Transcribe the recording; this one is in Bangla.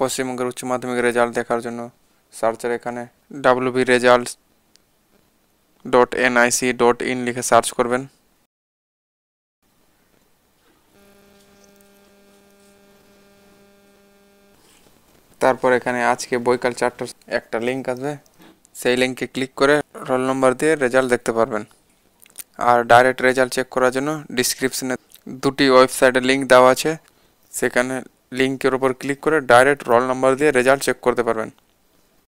পশ্চিমবঙ্গের উচ্চ মাধ্যমিক রেজাল্ট দেখার জন্য সার্চের এখানে WB result dot NIC dot in লিখে সার্চ করবেন। তারপর এখানে আজকে বৈকাল চারটার একটা লিঙ্ক আসবে। সেই লিঙ্কে ক্লিক করে রোল নম্বর দিয়ে রেজাল্ট দেখতে পারবেন। আর ডাইরেক্ট রেজাল্ট চেক করার জন্য ডিসক্রিপশনে দুটি ওয়েবসাইটের লিঙ্ক দেওয়া আছে। সেখানে লিঙ্কের উপর ক্লিক করে ডাইরেক্ট রোল নাম্বার দিয়ে রেজাল্ট চেক করতে পারবেন।